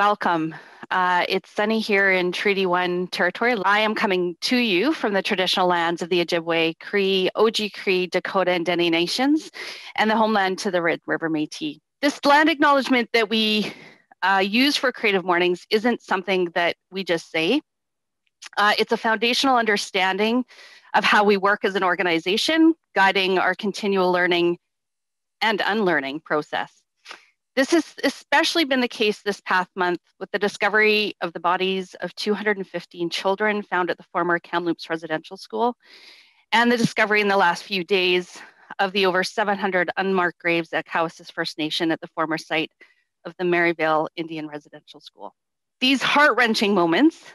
welcome. Uh, it's sunny here in Treaty 1 territory. I am coming to you from the traditional lands of the Ojibwe, Cree, Oji-Cree, Dakota, and Dene nations, and the homeland to the Red River Métis. This land acknowledgement that we uh, use for Creative Mornings isn't something that we just say. Uh, it's a foundational understanding of how we work as an organization, guiding our continual learning and unlearning process. This has especially been the case this past month with the discovery of the bodies of 215 children found at the former Kamloops Residential School, and the discovery in the last few days of the over 700 unmarked graves at Cowessess First Nation at the former site of the Maryvale Indian Residential School. These heart wrenching moments,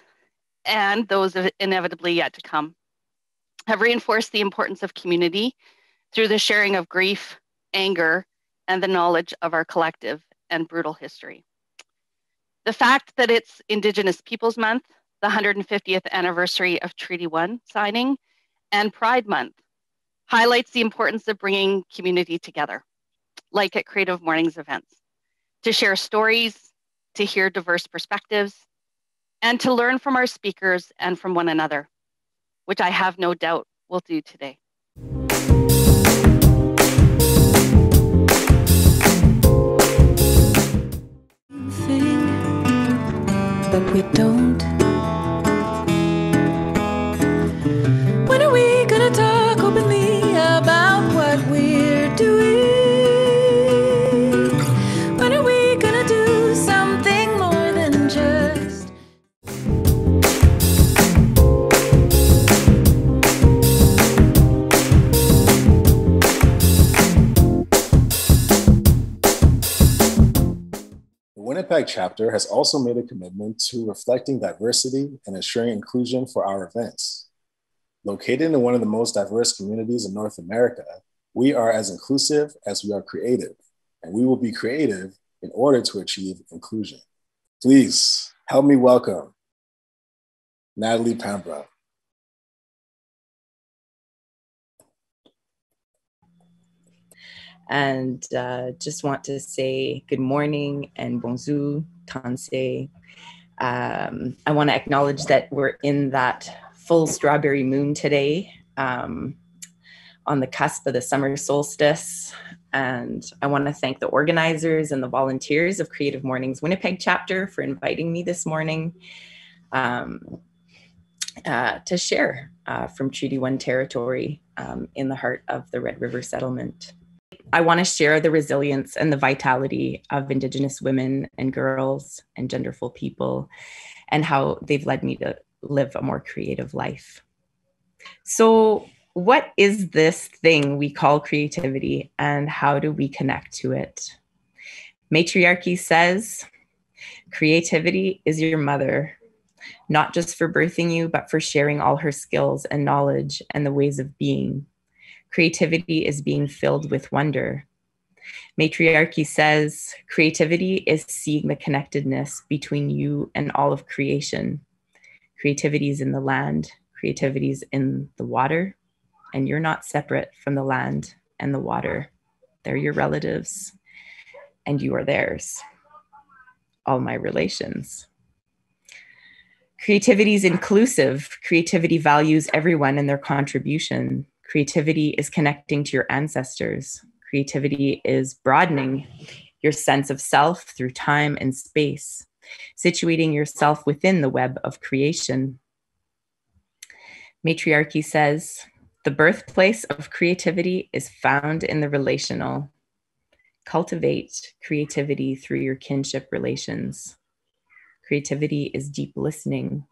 and those inevitably yet to come, have reinforced the importance of community through the sharing of grief, anger, and the knowledge of our collective and brutal history. The fact that it's Indigenous Peoples Month, the 150th anniversary of Treaty 1 signing, and Pride Month highlights the importance of bringing community together, like at Creative Mornings events, to share stories, to hear diverse perspectives, and to learn from our speakers and from one another, which I have no doubt we'll do today. When are we gonna talk openly about what we're doing? When are we gonna do something more than just? The Winnipeg chapter has also made a commitment to reflecting diversity and ensuring inclusion for our events. Located in one of the most diverse communities in North America, we are as inclusive as we are creative, and we will be creative in order to achieve inclusion. Please help me welcome Nathalie Pambrun. and uh, just want to say good morning and bonjour, tanse. Um, I want to acknowledge that we're in that full strawberry moon today um, on the cusp of the summer solstice. And I want to thank the organizers and the volunteers of Creative Mornings Winnipeg chapter for inviting me this morning um, uh, to share uh, from Treaty 1 territory um, in the heart of the Red River settlement. I want to share the resilience and the vitality of Indigenous women and girls and genderful people and how they've led me to live a more creative life. So, what is this thing we call creativity and how do we connect to it? Matriarchy says creativity is your mother, not just for birthing you, but for sharing all her skills and knowledge and the ways of being creativity is being filled with wonder. Matriarchy says creativity is seeing the connectedness between you and all of creation. Creativity is in the land, creativity is in the water, and you're not separate from the land and the water. They're your relatives, and you are theirs. All my relations. Creativity is inclusive. Creativity values everyone and their contribution. Creativity is connecting to your ancestors. Creativity is broadening your sense of self through time and space, situating yourself within the web of creation. Matriarchy says the birthplace of creativity is found in the relational. Cultivate creativity through your kinship relations. Creativity is deep listening.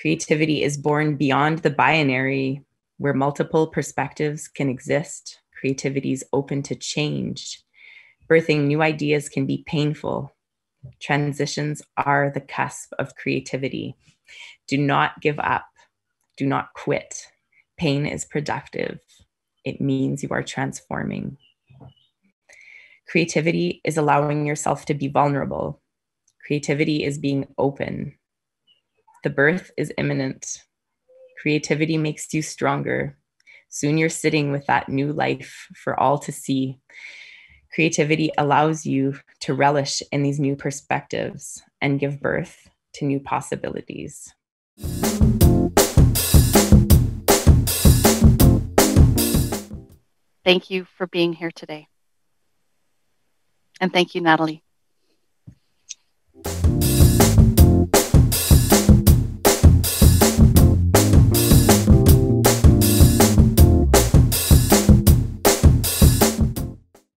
Creativity is born beyond the binary where multiple perspectives can exist, creativity is open to change. Birthing new ideas can be painful. Transitions are the cusp of creativity. Do not give up. Do not quit. Pain is productive. It means you are transforming. Creativity is allowing yourself to be vulnerable. Creativity is being open. The birth is imminent. Creativity makes you stronger. Soon you're sitting with that new life for all to see. Creativity allows you to relish in these new perspectives and give birth to new possibilities. Thank you for being here today. And thank you, Nathalie.